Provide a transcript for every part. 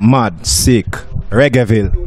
Mad, sick, Reggaeville.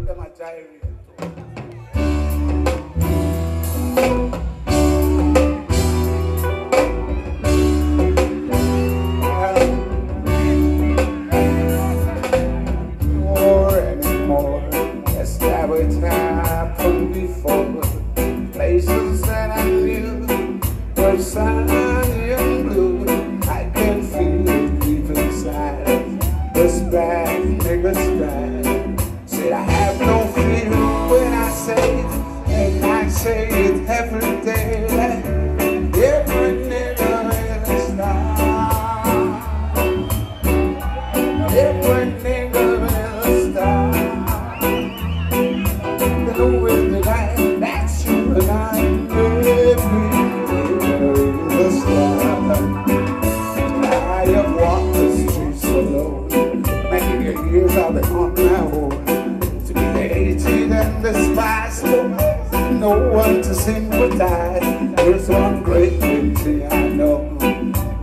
Years I've been on my own. To be hated and despised. No one to sympathize. There's one great thing I know.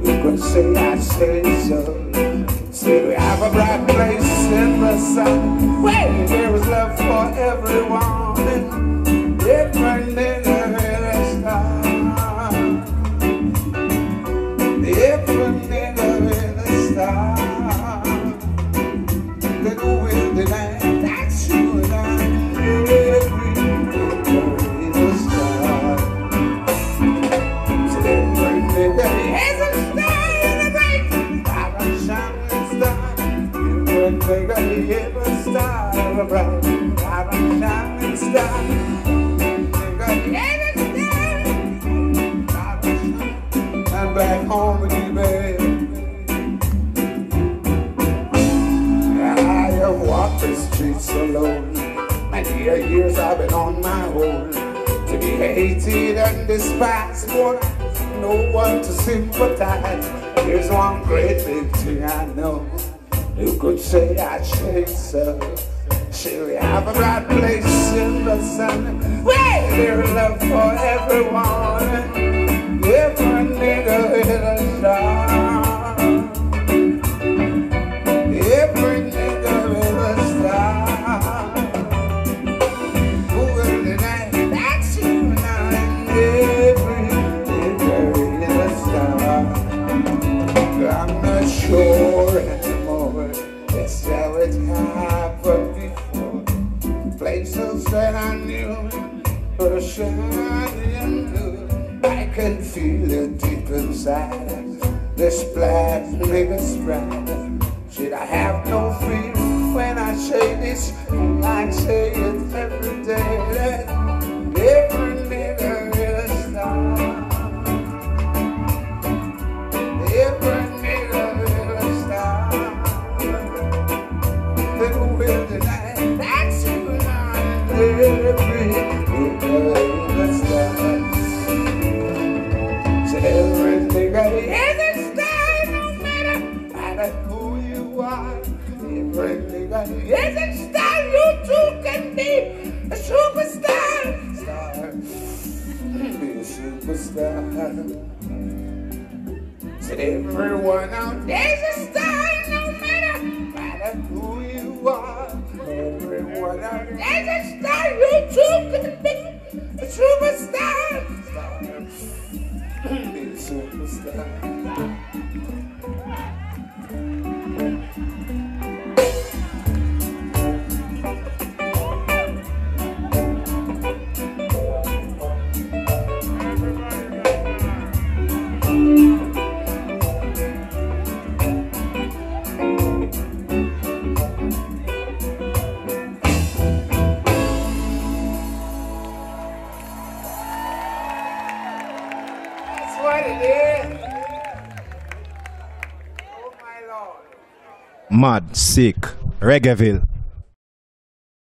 You could say I say so. Say we have a bright place in the sun A. I'm a a a back home with you, babe. I have walked the streets alone. Many years I've been on my own. To be hated and despised, boy, no one to sympathize. Here's one great big thing I know. You could say I chase her. She'll have a bright place in the sun. Where there's love for everyone. Every nigga in a star. Every nigga in a star. Who will deny that's you and I? Every nigga in a star. I'm not sure happened before. Places that I knew were shining blue. I can feel it deep inside. This black nigga's right. Should I have no fear when I say this? I say it every day. Is a star, you too can be a superstar. Star, be a superstar. Everyone out there's you too can be a superstar. Superstar. Mad, sick, Reggaeville.